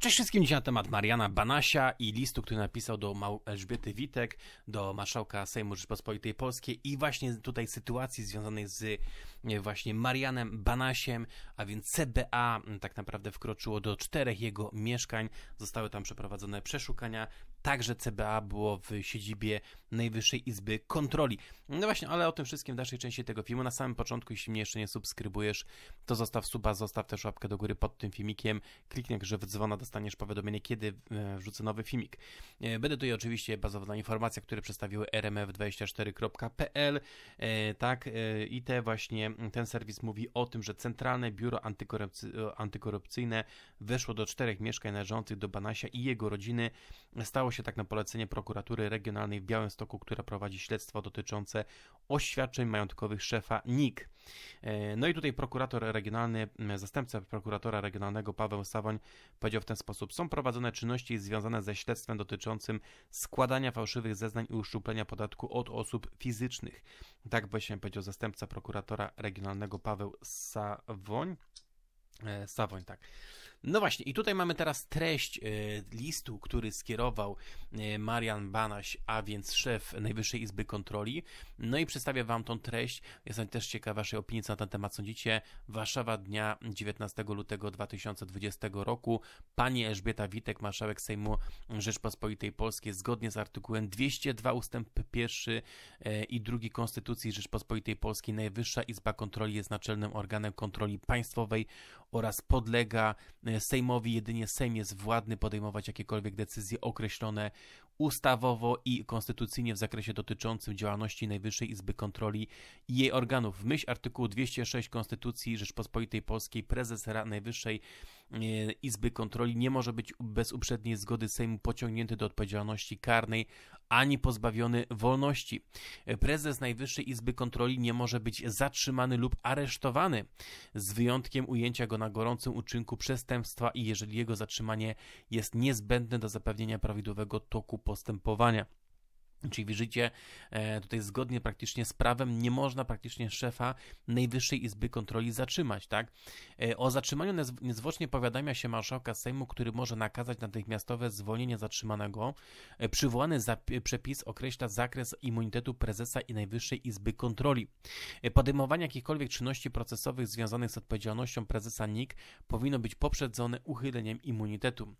Cześć wszystkim, dzisiaj na temat Mariana Banasia i listu, który napisał do Elżbiety Witek, do marszałka Sejmu Rzeczpospolitej Polskiej i właśnie tutaj sytuacji związanej z e, właśnie Marianem Banasiem, a więc CBA tak naprawdę wkroczyło do czterech jego mieszkań, zostały tam przeprowadzone przeszukania, także CBA było w siedzibie Najwyższej Izby Kontroli. No właśnie, ale o tym wszystkim w dalszej części tego filmu. Na samym początku, jeśli mnie jeszcze nie subskrybujesz, to zostaw suba, zostaw też łapkę do góry pod tym filmikiem, kliknij że w dzwona dostaniesz powiadomienie, kiedy e, wrzucę nowy filmik. E, będę tutaj oczywiście bazował na informacjach, które przedstawiły rmf24.pl, e, tak, i te właśnie, ten serwis mówi o tym, że Centralne Biuro Antykorupcyjne weszło do czterech mieszkań należących do Banasia i jego rodziny. Stało się tak na polecenie prokuratury regionalnej w Białymstoku, która prowadzi śledztwo dotyczące oświadczeń majątkowych szefa NIK. No i tutaj prokurator regionalny, zastępca prokuratora regionalnego Paweł Sawoń powiedział w ten sposób: Są prowadzone czynności związane ze śledztwem dotyczącym składania fałszywych zeznań i uszczuplenia podatku od osób fizycznych. Tak właśnie powiedział zastępca prokuratora regionalnego Paweł Sawoń. E, Sawoń, tak. No właśnie, i tutaj mamy teraz treść e, listu, który skierował e, Marian Banaś, a więc szef Najwyższej Izby Kontroli. No i przedstawię Wam tą treść. Jestem też ciekaw Waszej opinii, na ten temat sądzicie. Warszawa dnia 19 lutego 2020 roku. Pani Elżbieta Witek, marszałek Sejmu Rzeczpospolitej Polskiej, zgodnie z artykułem 202 ustęp 1 e, i 2 Konstytucji Rzeczpospolitej Polskiej, Najwyższa Izba Kontroli jest naczelnym organem kontroli państwowej oraz podlega E, Sejmowi. Jedynie Sejm jest władny podejmować jakiekolwiek decyzje określone ustawowo i konstytucyjnie w zakresie dotyczącym działalności Najwyższej Izby Kontroli i jej organów. W myśl artykułu 206 Konstytucji Rzeczpospolitej Polskiej prezes Najwyższej e, Izby Kontroli nie może być bez uprzedniej zgody Sejmu pociągnięty do odpowiedzialności karnej ani pozbawiony wolności. Prezes Najwyższej Izby Kontroli nie może być zatrzymany lub aresztowany, z wyjątkiem ujęcia go na gorącym uczynku przestępstwa i jeżeli jego zatrzymanie jest niezbędne do zapewnienia prawidłowego toku postępowania. Czyli widzicie, e, tutaj zgodnie praktycznie z prawem nie można praktycznie szefa Najwyższej Izby Kontroli zatrzymać, tak? E, o zatrzymaniu niezwłocznie powiadamia się marszałka Sejmu, który może nakazać natychmiastowe zwolnienie zatrzymanego. E, przywołany przepis określa zakres immunitetu prezesa i Najwyższej Izby Kontroli. Podejmowanie jakichkolwiek czynności procesowych związanych z odpowiedzialnością prezesa NIK powinno być poprzedzone uchyleniem immunitetu.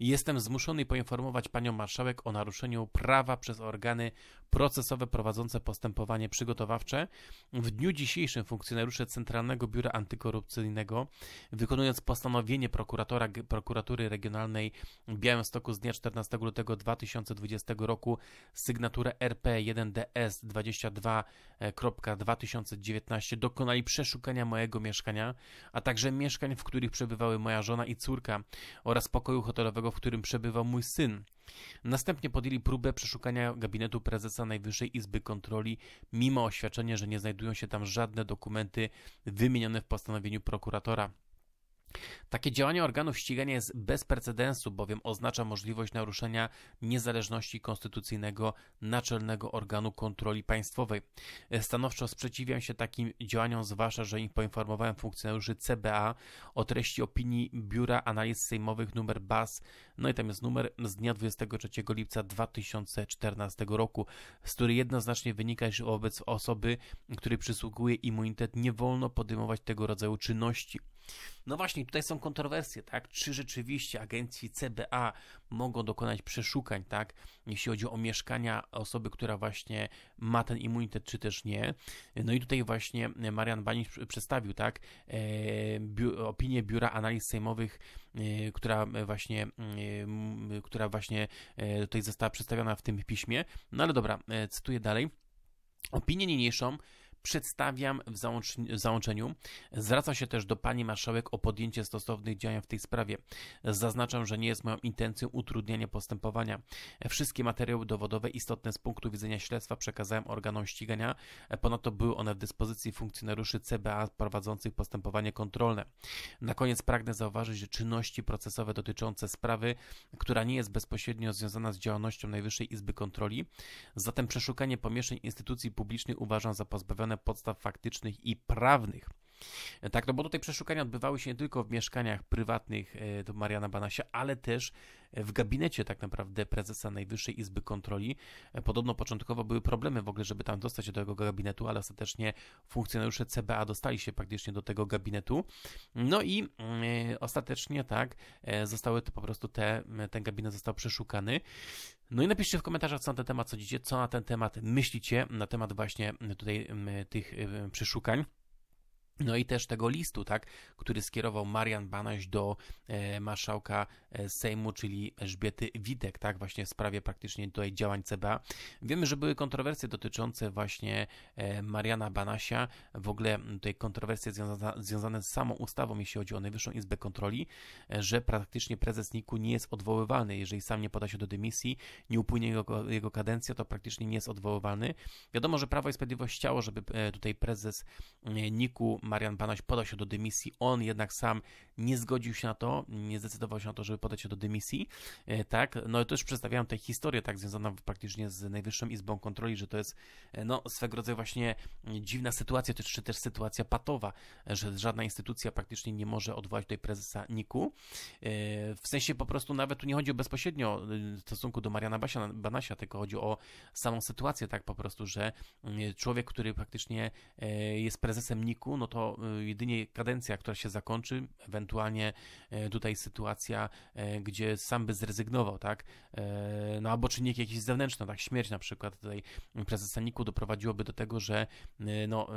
Jestem zmuszony poinformować panią marszałek o naruszeniu prawa przez organ organy procesowe prowadzące postępowanie przygotowawcze. W dniu dzisiejszym funkcjonariusze Centralnego Biura Antykorupcyjnego, wykonując postanowienie prokuratora Prokuratury Regionalnej Białymstoku z dnia 14 lutego 2020 roku, sygnaturę RP1DS 22.2019, dokonali przeszukania mojego mieszkania, a także mieszkań, w których przebywały moja żona i córka oraz pokoju hotelowego, w którym przebywał mój syn. Następnie podjęli próbę przeszukania gabinetu prezesa Najwyższej Izby Kontroli, mimo oświadczenia, że nie znajdują się tam żadne dokumenty wymienione w postanowieniu prokuratora. Takie działanie organów ścigania jest bez precedensu, bowiem oznacza możliwość naruszenia niezależności konstytucyjnego naczelnego organu kontroli państwowej. Stanowczo sprzeciwiam się takim działaniom, zwłaszcza, że poinformowałem funkcjonariuszy CBA o treści opinii Biura Analiz Sejmowych numer BAS, no i tam jest numer z dnia 23 lipca 2014 roku, z której jednoznacznie wynika, że wobec osoby, której przysługuje immunitet, nie wolno podejmować tego rodzaju czynności. No właśnie, tutaj są kontrowersje, tak? Czy rzeczywiście agencji CBA mogą dokonać przeszukań, tak? Jeśli chodzi o mieszkania osoby, która właśnie ma ten immunitet, czy też nie. No i tutaj właśnie Marian Banisz przedstawił, tak? E, bi opinię Biura Analiz Sejmowych, e, która właśnie, e, która właśnie tutaj została przedstawiona w tym piśmie. No ale dobra, cytuję dalej. Opinię niniejszą przedstawiam w załączeniu. Zwracam się też do pani marszałek o podjęcie stosownych działań w tej sprawie. Zaznaczam, że nie jest moją intencją utrudniania postępowania. Wszystkie materiały dowodowe istotne z punktu widzenia śledztwa przekazałem organom ścigania. Ponadto były one w dyspozycji funkcjonariuszy CBA prowadzących postępowanie kontrolne. Na koniec pragnę zauważyć, że czynności procesowe dotyczące sprawy, która nie jest bezpośrednio związana z działalnością Najwyższej Izby Kontroli, zatem przeszukanie pomieszczeń instytucji publicznych uważam za pozbawione podstaw faktycznych i prawnych. Tak, no bo tutaj przeszukania odbywały się nie tylko w mieszkaniach prywatnych e, do Mariana Banasia, ale też w gabinecie tak naprawdę prezesa Najwyższej Izby Kontroli. E, podobno początkowo były problemy w ogóle, żeby tam dostać się do tego gabinetu, ale ostatecznie funkcjonariusze CBA dostali się praktycznie do tego gabinetu. No i e, ostatecznie tak, zostały to po prostu te, ten gabinet został przeszukany. No i napiszcie w komentarzach, co na ten temat sądzicie, co na ten temat myślicie, na temat właśnie tutaj tych przeszukań. No i też tego listu, tak, który skierował Marian Banaś do e, marszałka e, Sejmu, czyli Elżbiety Witek, tak, właśnie w sprawie praktycznie tutaj działań CBA. Wiemy, że były kontrowersje dotyczące właśnie e, Mariana Banasia, w ogóle tutaj kontrowersje związane, związane z samą ustawą, jeśli chodzi o Najwyższą Izbę Kontroli, e, że praktycznie prezes NIK-u nie jest odwoływalny, jeżeli sam nie poda się do dymisji, nie upłynie jego, jego kadencja, to praktycznie nie jest odwoływalny. Wiadomo, że Prawo i Sprawiedliwość chciało, żeby e, tutaj prezes e, NIK-u Marian Banaś podał się do dymisji. On jednak sam nie zgodził się na to, nie zdecydował się na to, żeby podać się do dymisji. E, tak, no i też przedstawiałem tę historię, tak, związaną praktycznie z Najwyższą Izbą Kontroli, że to jest, e, no, swego rodzaju właśnie dziwna sytuacja, czy też sytuacja patowa, że żadna instytucja praktycznie nie może odwołać tutaj prezesa NIK-u. E, w sensie po prostu nawet tu nie chodzi o bezpośrednio w stosunku do Mariana Basia, Banasia, tylko chodzi o samą sytuację, tak, po prostu, że człowiek, który praktycznie jest prezesem NIK-u, no to y, jedynie kadencja, która się zakończy, ewentualnie e, tutaj sytuacja, e, gdzie sam by zrezygnował, tak? E, no albo czynnik jakiś zewnętrzny, tak? Śmierć na przykład tutaj prezesa NIK-u doprowadziłoby do tego, że no,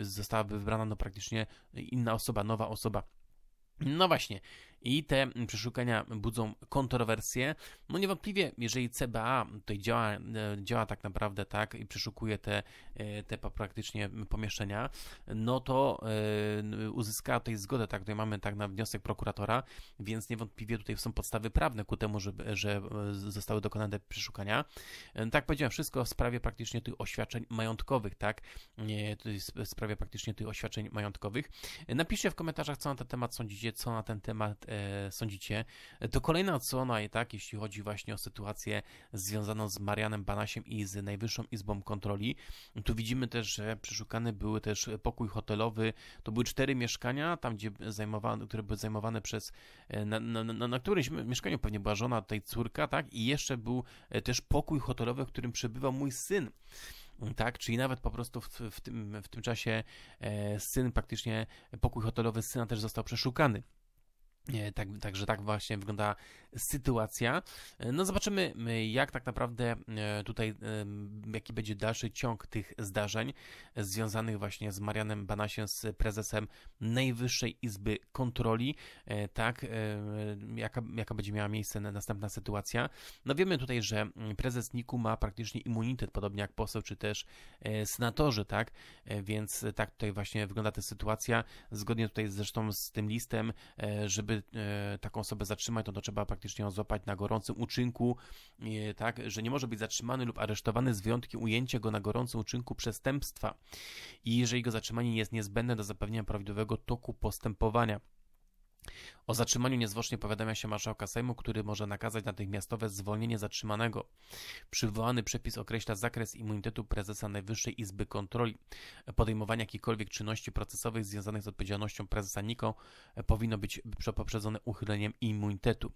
zostałaby wybrana no praktycznie inna osoba, nowa osoba. No właśnie, i te przeszukania budzą kontrowersje. No niewątpliwie, jeżeli CBA tutaj działa, e, działa tak naprawdę tak i przeszukuje te, e, te praktycznie pomieszczenia, no to e, uzyska tutaj zgodę, tak, tutaj mamy tak na wniosek prokuratora, więc niewątpliwie tutaj są podstawy prawne ku temu, że, że zostały dokonane przeszukania. Tak powiedziałem, wszystko w sprawie praktycznie tych oświadczeń majątkowych, tak, w sprawie praktycznie tych oświadczeń majątkowych. Napiszcie w komentarzach, co na ten temat sądzicie, co na ten temat sądzicie. To kolejna odsłona, tak, jeśli chodzi właśnie o sytuację związaną z Marianem Banasiem i z Najwyższą Izbą Kontroli. Tu widzimy też, że przeszukany były też pokój hotelowy. To były cztery mieszkania, tam gdzie zajmowane, które były zajmowane przez, e, na, na, na, na którymś mieszkaniu pewnie była żona, tej córka, tak, i jeszcze był e, też pokój hotelowy, w którym przebywał mój syn tak, czyli nawet po prostu w, w, tym, w tym czasie e, syn praktycznie, pokój hotelowy syna też został przeszukany. Tak, także tak właśnie wygląda sytuacja. No zobaczymy, jak tak naprawdę e, tutaj, jaki będzie dalszy ciąg tych zdarzeń związanych właśnie z Marianem Banasiem, z prezesem Najwyższej Izby Kontroli, e, tak, e, jaka, jaka będzie miała miejsce następna sytuacja. No wiemy tutaj, że prezes Niku ma praktycznie immunitet, podobnie jak poseł, czy też senatorzy, tak, więc tak tutaj właśnie wygląda ta sytuacja, zgodnie tutaj zresztą z tym listem, żeby taką osobę zatrzymać, to, to trzeba praktycznie ją złapać na gorącym uczynku, e, tak, że nie może być zatrzymany lub aresztowany z wyjątkiem ujęcia go na gorącym uczynku przestępstwa i jeżeli jego zatrzymanie jest niezbędne do zapewnienia prawidłowego toku postępowania. O zatrzymaniu niezwłocznie powiadamia się marszałka Sejmu, który może nakazać natychmiastowe zwolnienie zatrzymanego. Przywołany przepis określa zakres immunitetu prezesa Najwyższej Izby Kontroli. Podejmowanie jakichkolwiek czynności procesowych związanych z odpowiedzialnością prezesa NIKO powinno być poprzedzone uchyleniem immunitetu.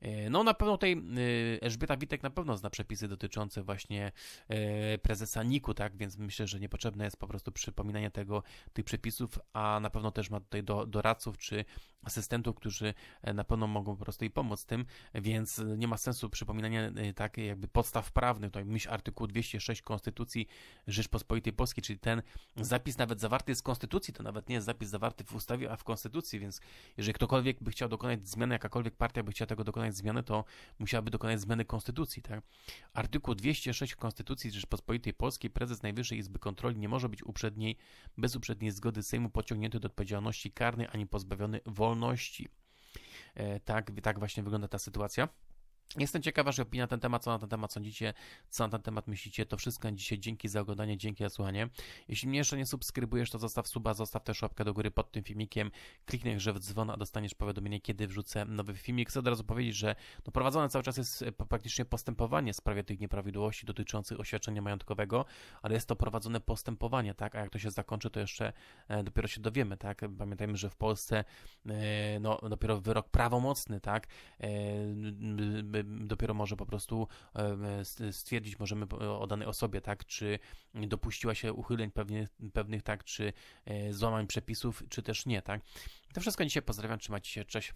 E, no na pewno tutaj e, Elżbieta Witek na pewno zna przepisy dotyczące właśnie e, prezesa NIK-u, tak, więc myślę, że niepotrzebne jest po prostu przypominanie tego, tych przepisów, a na pewno też ma tutaj do, doradców czy asystentów, którzy na pewno mogą po prostu jej pomóc tym, więc nie ma sensu przypominania tak jakby podstaw prawnych, tutaj myśl artykułu 206 Konstytucji Rzeczpospolitej Polskiej, czyli ten zapis nawet zawarty jest w Konstytucji, to nawet nie jest zapis zawarty w ustawie, a w Konstytucji, więc jeżeli ktokolwiek by chciał dokonać zmiany, jakakolwiek partia by chciała tego dokonać zmiany, to musiałaby dokonać zmiany konstytucji, tak? Artykuł 206 Konstytucji Rzeczpospolitej Polskiej prezes Najwyższej Izby Kontroli nie może być uprzedniej, bez uprzedniej zgody Sejmu pociągnięty do odpowiedzialności karnej ani pozbawiony wolności. E, tak, tak właśnie wygląda ta sytuacja. Jestem ciekaw waszej opinii na ten temat, co na ten temat sądzicie, co na ten temat myślicie. To wszystko dzisiaj. Dzięki za oglądanie, dzięki za słuchanie. Jeśli mnie jeszcze nie subskrybujesz, to zostaw suba, zostaw też łapkę do góry pod tym filmikiem. Kliknij grze w dzwon, a dostaniesz powiadomienie, kiedy wrzucę nowy filmik. Chcę od razu powiedzieć, że no prowadzone cały czas jest e, praktycznie postępowanie w sprawie tych nieprawidłowości dotyczących oświadczenia majątkowego, ale jest to prowadzone postępowanie, tak? A jak to się zakończy, to jeszcze e, dopiero się dowiemy, tak? Pamiętajmy, że w Polsce e, no, dopiero wyrok prawomocny, tak? Dopiero może po prostu stwierdzić możemy o danej osobie, tak, czy dopuściła się uchyleń pewnych, pewnych tak, czy złamań przepisów, czy też nie, tak. To wszystko dzisiaj pozdrawiam, trzymajcie się, cześć.